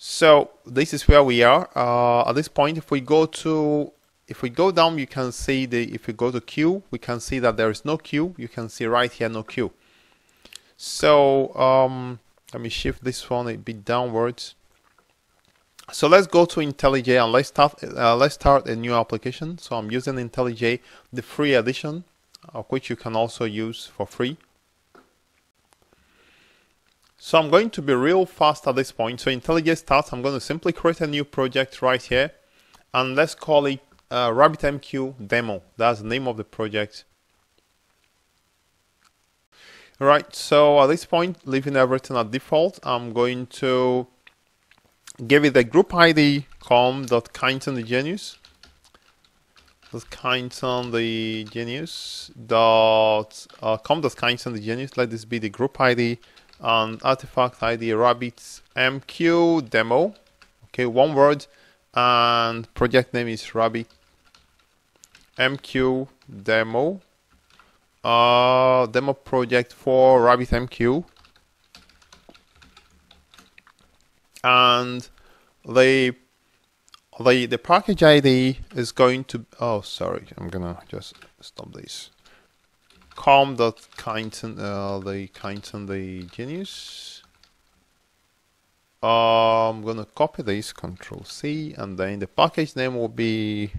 So this is where we are. Uh, at this point, if we go to, if we go down, you can see the, if we go to queue, we can see that there is no queue. You can see right here, no queue. So um, let me shift this one a bit downwards. So let's go to IntelliJ and let's start, uh, let's start a new application. So I'm using IntelliJ, the free edition, of which you can also use for free. So I'm going to be real fast at this point. So IntelliJ starts, I'm going to simply create a new project right here. And let's call it uh, RabbitMQ demo. That's the name of the project. Right, so at this point, leaving everything at default, I'm going to give it a group ID com.kindson the genius. Kindson the genius dot uh, com.kindson the genius. Let this be the group ID and artifact ID rabbit mq demo. Okay one word and project name is rabbit mq demo. Uh, demo project for rabbit mq and the the the package id is going to oh sorry i'm gonna just stop this com.kindson, uh, the Kindson, the genius. Uh, I'm gonna copy this, Control C, and then the package name will be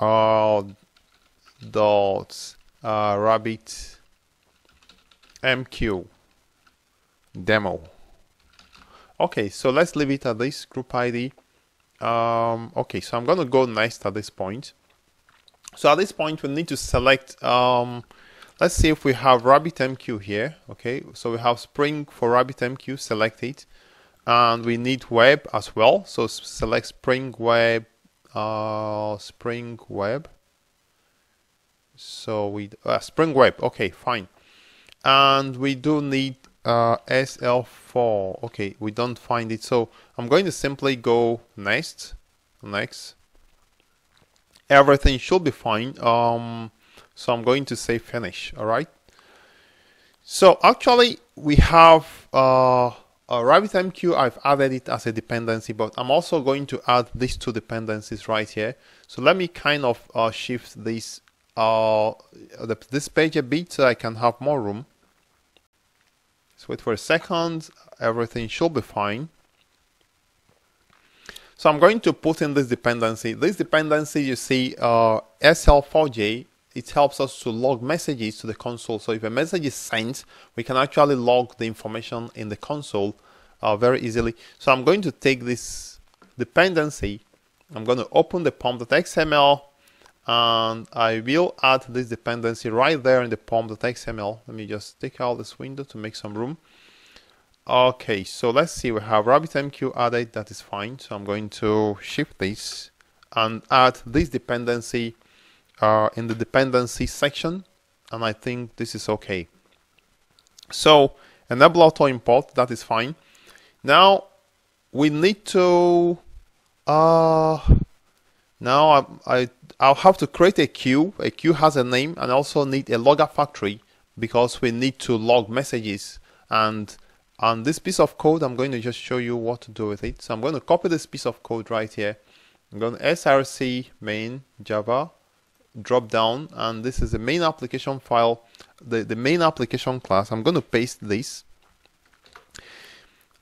uh, dot uh, rabbit mq demo. Okay, so let's leave it at this group ID. Um, okay, so I'm gonna go next at this point. So at this point, we need to select um, Let's see if we have RabbitMQ here. Okay, so we have Spring for RabbitMQ, select it. And we need web as well. So select Spring Web, uh, Spring Web. So we, uh, Spring Web, okay, fine. And we do need uh, SL4. Okay, we don't find it. So I'm going to simply go next, next. Everything should be fine. Um, so I'm going to say finish, all right? So actually we have uh, RabbitMQ, I've added it as a dependency, but I'm also going to add these two dependencies right here. So let me kind of uh, shift this, uh, the, this page a bit so I can have more room. Let's wait for a second, everything should be fine. So I'm going to put in this dependency. This dependency you see uh, SL4J it helps us to log messages to the console. So if a message is sent, we can actually log the information in the console uh, very easily. So I'm going to take this dependency, I'm going to open the pom.xml and I will add this dependency right there in the pom.xml. Let me just take out this window to make some room. Okay, so let's see, we have RabbitMQ added, that is fine. So I'm going to shift this and add this dependency uh, in the dependency section and I think this is okay. So enable auto import, that is fine. Now we need to, uh, now I, I, I'll have to create a queue. A queue has a name and also need a logger factory because we need to log messages and on this piece of code, I'm going to just show you what to do with it. So I'm going to copy this piece of code right here. I'm going to src main java drop down and this is the main application file the, the main application class. I'm going to paste this.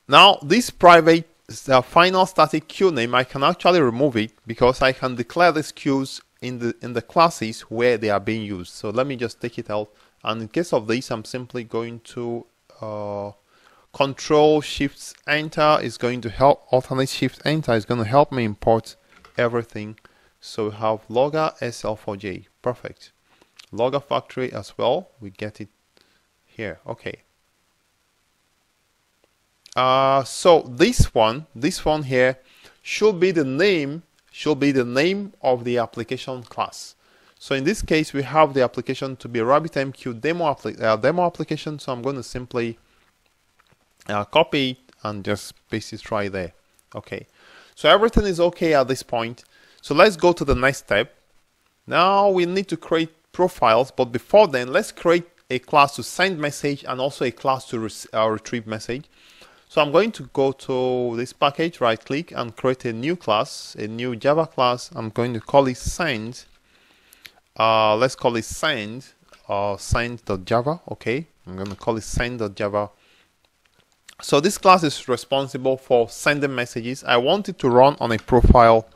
Now this private uh, final static queue name I can actually remove it because I can declare these queues in the in the classes where they are being used. So let me just take it out and in case of this I'm simply going to uh, control shift enter is going to help alternate shift enter is going to help me import everything so we have logger SL4J. Perfect. Logger factory as well. We get it here. Okay. Uh, so this one, this one here should be the name, should be the name of the application class. So in this case, we have the application to be RabbitMQ demo, uh, demo application. So I'm going to simply uh, copy and just paste it right there. Okay. So everything is okay at this point. So let's go to the next step. Now we need to create profiles, but before then, let's create a class to send message and also a class to uh, retrieve message. So I'm going to go to this package, right click and create a new class, a new Java class. I'm going to call it send. Uh, let's call it send uh, send.java. Okay, I'm going to call it send.java. So this class is responsible for sending messages. I want it to run on a profile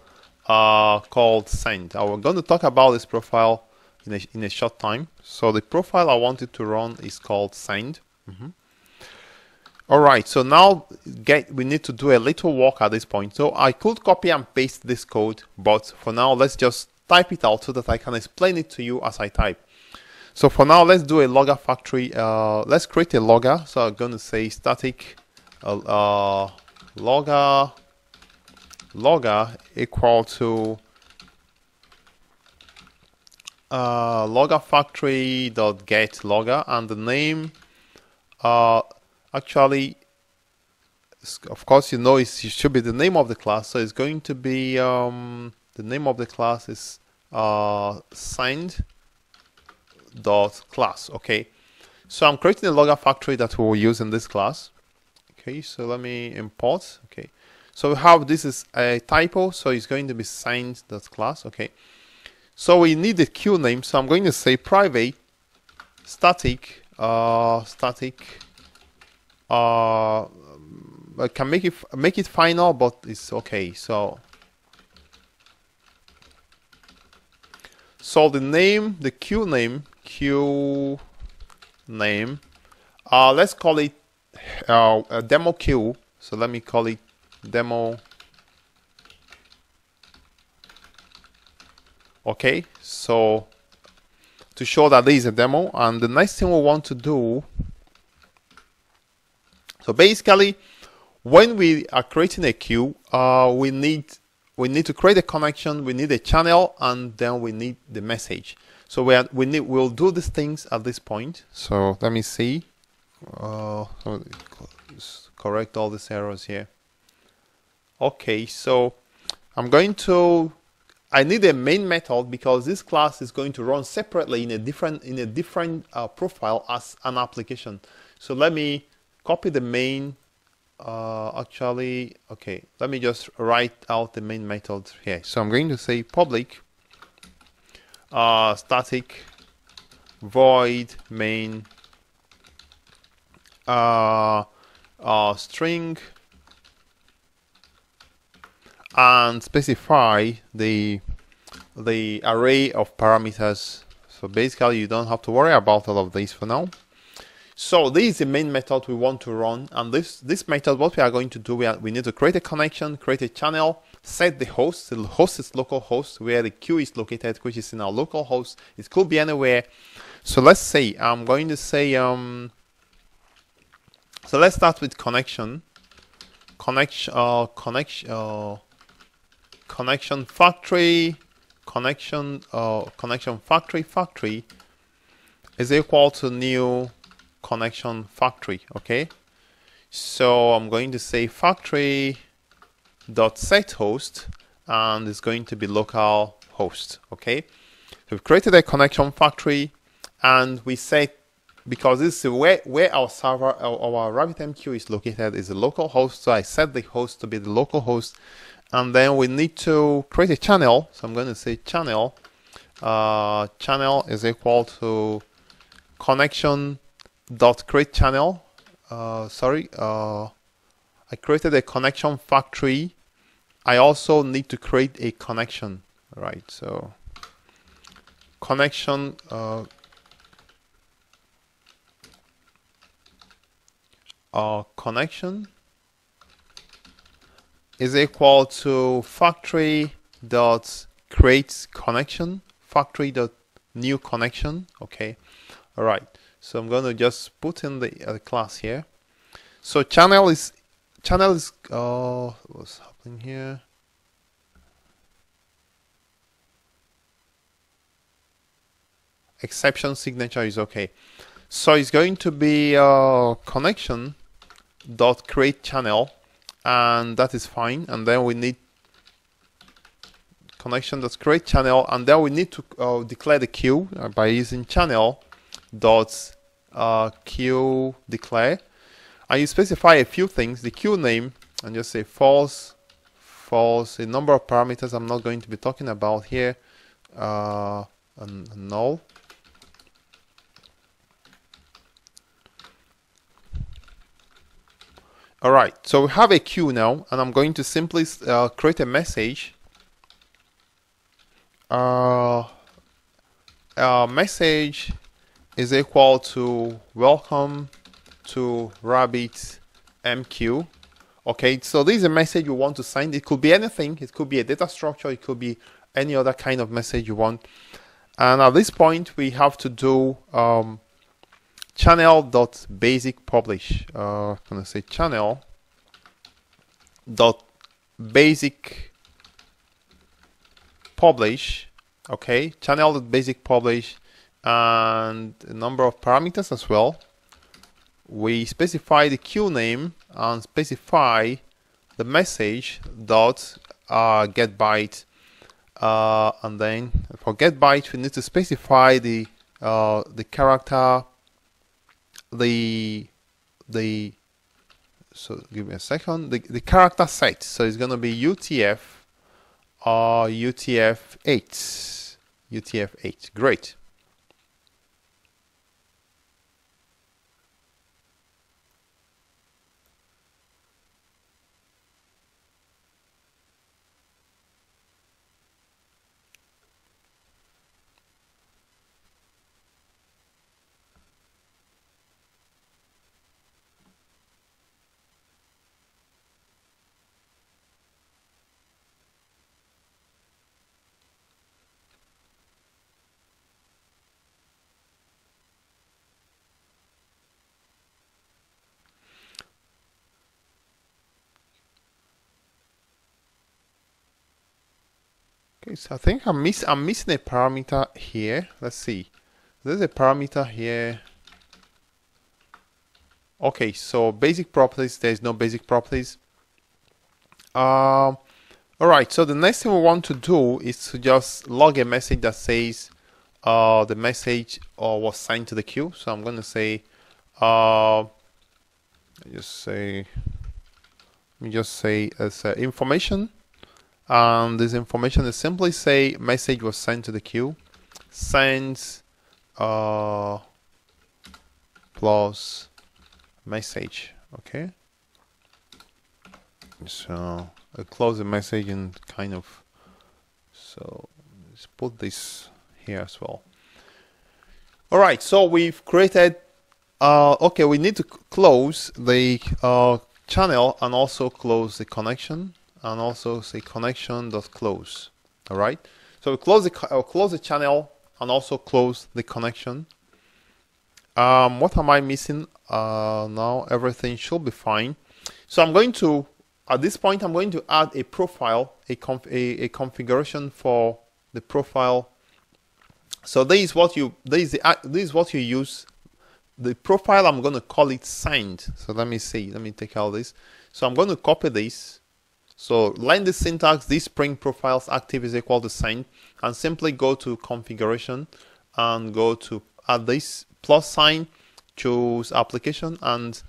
uh, called send. I'm going to talk about this profile in a, in a short time. So the profile I wanted to run is called send. Mm -hmm. All right, so now get we need to do a little work at this point. So I could copy and paste this code, but for now, let's just type it out so that I can explain it to you as I type. So for now, let's do a logger factory. Uh, let's create a logger. So I'm going to say static uh, uh, logger logger equal to uh, logger factory dot get logger and the name uh, actually of course you know it should be the name of the class so it's going to be um, the name of the class is uh, signed dot class okay? So I'm creating a logger factory that we will use in this class. Okay so let me import okay so we have this is a typo so it's going to be signed dot class okay so we need the queue name so I'm going to say private static uh, static uh, I can make it make it final, but it's okay. So, so the name, the queue name, queue name, uh, let's call it uh, a demo queue. So let me call it demo. Okay, so to show that this is a demo, and the next thing we want to do so basically, when we are creating a queue, uh, we need we need to create a connection, we need a channel, and then we need the message. So we are, we need we'll do these things at this point. So let me see. Uh, correct all these errors here. Okay, so I'm going to I need a main method because this class is going to run separately in a different in a different uh, profile as an application. So let me copy the main uh, actually okay let me just write out the main method here so I'm going to say public uh, static void main uh, uh, string and specify the the array of parameters so basically you don't have to worry about all of these for now so this is the main method we want to run. And this, this method, what we are going to do, we, are, we need to create a connection, create a channel, set the host. The host is local host where the queue is located, which is in our local host. It could be anywhere. So let's say I'm going to say, um, so let's start with connection. Connection, uh, connection, uh, connection factory, connection, uh, connection factory, factory is equal to new connection factory okay? So I'm going to say factory dot set host and it's going to be local host okay? So we've created a connection factory and we set because this is where, where our server our, our RabbitMQ is located is a local host so I set the host to be the local host and then we need to create a channel. So I'm going to say channel. Uh, channel is equal to connection dot create channel. Uh, sorry uh, I created a connection factory. I also need to create a connection right? So connection uh, uh, connection is equal to factory dot create connection factory dot new connection okay all right so I'm going to just put in the uh, class here. So channel is channel is oh what's happening here? Exception signature is okay. So it's going to be uh, connection dot create channel, and that is fine. And then we need connection dot create channel, and then we need to uh, declare the queue by using channel dot uh, queue declare. And you specify a few things the queue name and just say false false a number of parameters I'm not going to be talking about here uh, null Alright, so we have a queue now, and I'm going to simply uh, create a message. Uh, uh, message is equal to welcome to Rabbit MQ. Okay, so this is a message you want to send. It could be anything. It could be a data structure. It could be any other kind of message you want. And at this point, we have to do um, channel dot basic publish. Uh, I'm gonna say channel dot basic publish. Okay, channel dot basic publish and a number of parameters as well. We specify the queue name and specify the message dot uh, get byte uh, and then for get byte we need to specify the uh, the character the the so give me a second. The, the character set. So it's gonna be UTF or uh, UTF-8 UTF-8 great Okay, so I think I'm miss I'm missing a parameter here. Let's see. There's a parameter here. Okay, so basic properties, there's no basic properties. Um, Alright, so the next thing we want to do is to just log a message that says uh, the message uh, was signed to the queue. So I'm going to say, uh, just say, let me just say as uh, information and this information is simply say message was sent to the queue. Sends uh, plus message okay? So I close the message and kind of so let's put this here as well. All right so we've created uh, okay we need to close the uh, channel and also close the connection and also say connection dot close. All right. So we close the close the channel and also close the connection. Um, what am I missing? Uh, now everything should be fine. So I'm going to at this point I'm going to add a profile, a, conf a, a configuration for the profile. So this is what you this is the, this is what you use. The profile I'm going to call it signed. So let me see. Let me take out this. So I'm going to copy this so line the syntax, this Spring profiles active is equal to sign and simply go to configuration and go to add this plus sign, choose application and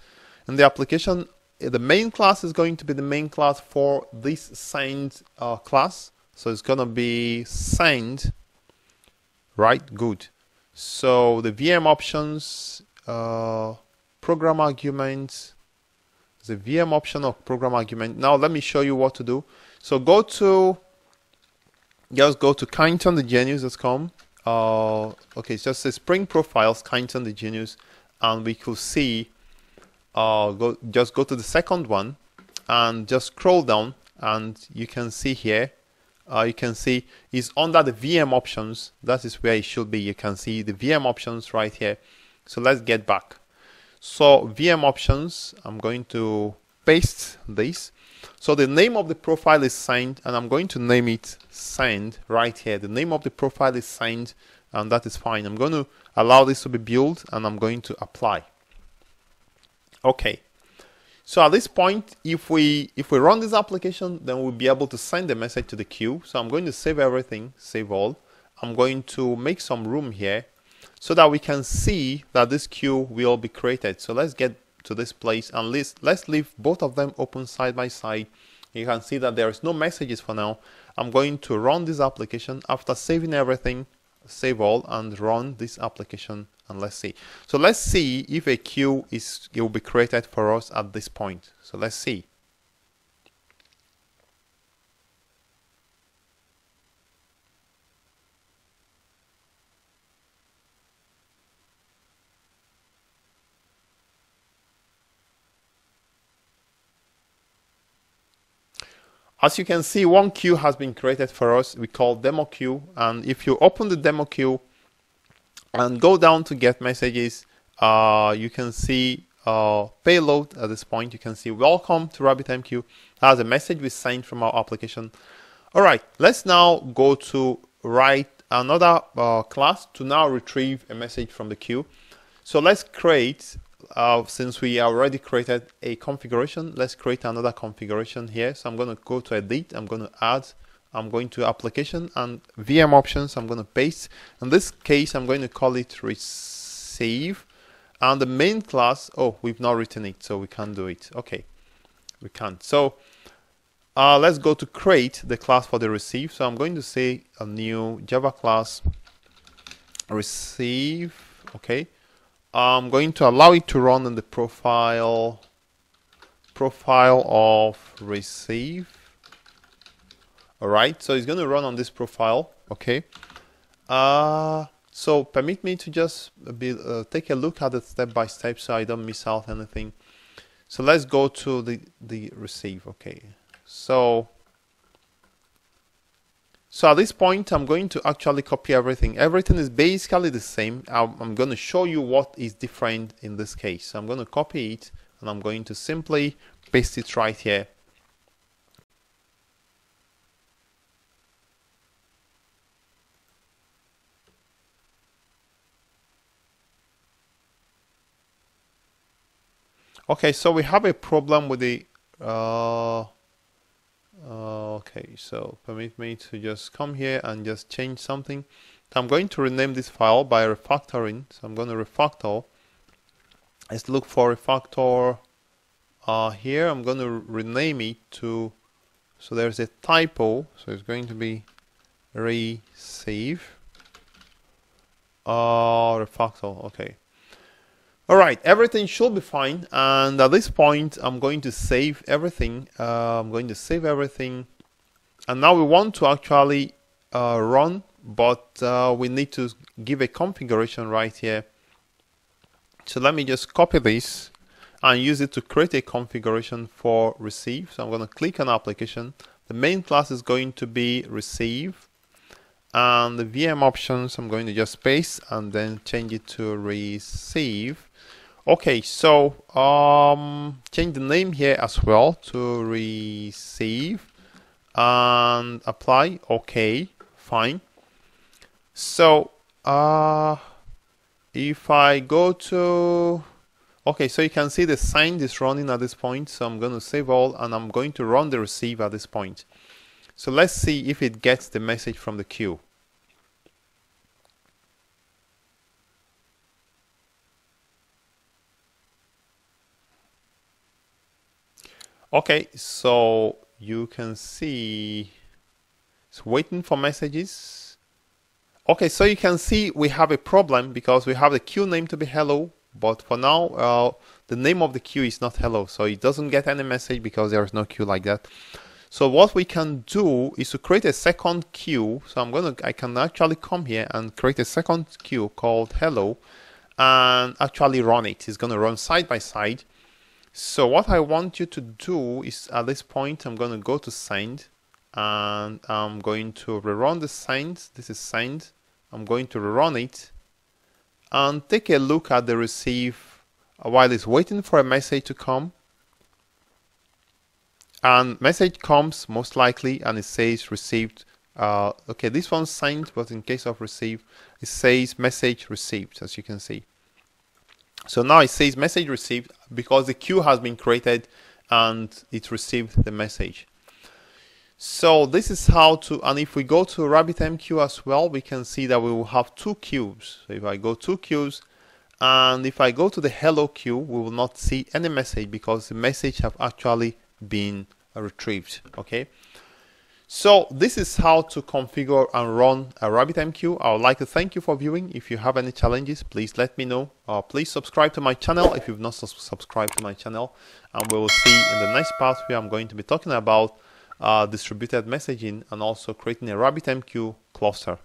in the application the main class is going to be the main class for this signed uh, class. So it's gonna be signed, right? Good. So the VM options, uh, program arguments, the VM option of program argument. Now let me show you what to do. So go to, just go to kindsonthegenius.com. Uh, okay, just the Spring Profiles, Kindson the Genius, and we could see, uh, go just go to the second one and just scroll down and you can see here, uh, you can see is under the VM options. That is where it should be. You can see the VM options right here. So let's get back. So VM options, I'm going to paste this. So the name of the profile is signed and I'm going to name it signed right here. The name of the profile is signed and that is fine. I'm going to allow this to be built and I'm going to apply. Okay. So at this point, if we if we run this application, then we'll be able to send the message to the queue. So I'm going to save everything, save all. I'm going to make some room here so that we can see that this queue will be created. So let's get to this place and let's, let's leave both of them open side by side. You can see that there is no messages for now. I'm going to run this application after saving everything, save all and run this application and let's see. So let's see if a queue is it will be created for us at this point. So let's see. As you can see, one queue has been created for us. We call demo queue. And if you open the demo queue and go down to get messages, uh, you can see uh, payload at this point. You can see welcome to RabbitMQ. That's a message we sent from our application. All right, let's now go to write another uh, class to now retrieve a message from the queue. So let's create uh, since we already created a configuration, let's create another configuration here. So I'm going to go to edit, I'm going to add, I'm going to application and VM options, I'm going to paste. In this case, I'm going to call it receive. And the main class, oh, we've not written it, so we can't do it. Okay, we can't. So uh, let's go to create the class for the receive. So I'm going to say a new Java class receive, okay I'm going to allow it to run in the profile profile of receive. All right so it's going to run on this profile okay? Uh so permit me to just be, uh, take a look at it step by step so I don't miss out anything. So let's go to the the receive okay? So so at this point, I'm going to actually copy everything. Everything is basically the same. I'm, going to show you what is different in this case. So I'm going to copy it and I'm going to simply paste it right here. Okay, so we have a problem with the uh, okay so permit me to just come here and just change something. I'm going to rename this file by refactoring. So I'm going to refactor. Let's look for refactor uh, here. I'm going to rename it to so there's a typo. So it's going to be receive uh, refactor. Okay. All right, everything should be fine. And at this point, I'm going to save everything. Uh, I'm going to save everything. And now we want to actually uh, run, but uh, we need to give a configuration right here. So let me just copy this and use it to create a configuration for receive. So I'm going to click on application. The main class is going to be receive and the VM options I'm going to just paste and then change it to receive Okay, so um, change the name here as well to receive and apply. Okay, fine. So uh, if I go to okay, so you can see the sign is running at this point. So I'm going to save all and I'm going to run the receive at this point. So let's see if it gets the message from the queue. Okay, so you can see it's waiting for messages. Okay, so you can see we have a problem because we have the queue name to be hello, but for now uh, the name of the queue is not hello, so it doesn't get any message because there is no queue like that. So what we can do is to create a second queue. So I'm gonna, I can actually come here and create a second queue called hello and actually run it. It's gonna run side by side so what I want you to do is at this point, I'm going to go to send and I'm going to rerun the send. This is send. I'm going to rerun it and take a look at the receive while it's waiting for a message to come. And message comes most likely and it says received. Uh, okay, this one's signed, but in case of receive, it says message received, as you can see. So now it says message received because the queue has been created and it received the message. So this is how to, and if we go to RabbitMQ as well, we can see that we will have two queues. So if I go two queues and if I go to the hello queue we will not see any message because the message have actually been retrieved okay so this is how to configure and run a RabbitMQ. I would like to thank you for viewing. If you have any challenges, please let me know. Uh, please subscribe to my channel if you've not subscribed to my channel. And we will see in the next part where I'm going to be talking about uh, distributed messaging and also creating a RabbitMQ cluster.